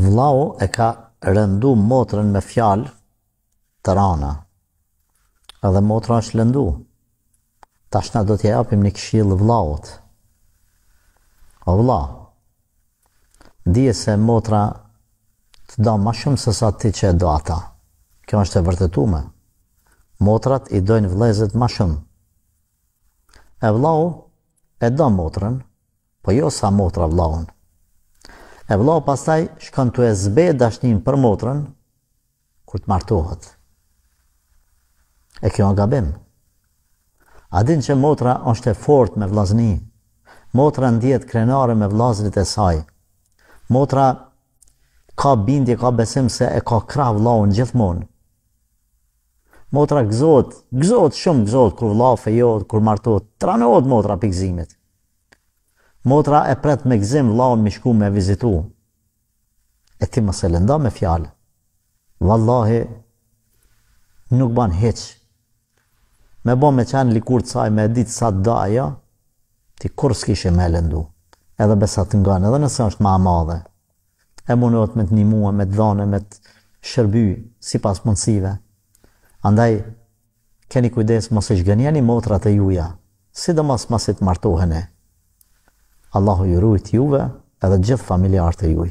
Vllau e ka rëndu motrën me fjalë të rana. Edhe motra është lëndu. Tash na do t'ja japim një këshillë vllaut. O vlla, dije se motra të do ma shumë se sa ti që e do ata. Kjo është e vërtetume. Motrat i dojnë vllaznit ma shumë. E vllau e do motrën, Po jo sa motra vllaun. E vllau pastaj shkon tu e zbe dashninë për motrën kur të martohet. E kjo është gabim. A din që motra është e fort me vllazni? Motra ndjet krenare me vllazrit e saj. Motra ka bindje, ka besim se e ka krah vllaun gjithmonë. Motra gëzohet, gëzohet shumë, gëzohet kur vllau fejohet, kur martohet, tranohet motra pi gëzimit. Motra e pret me gzim vllaun me shku me e vizitu e ti mos e lëndo me fjalë vallahi nuk ban hiç me bo me qen n'likurë t'saj me e dit sa të do ajo ti kurr s'kishe me e lëndu edhe besa të ngon edhe nëse është ma e madhe e munohet me të ndihmu e me të dhan e me të shërby sipas mundësive andaj Keni kujdes mos i zhgënjeni motrat e juja, sidomos masi të martoheni. Allahu ju rujt juve edhe gjithë familjarët e juj.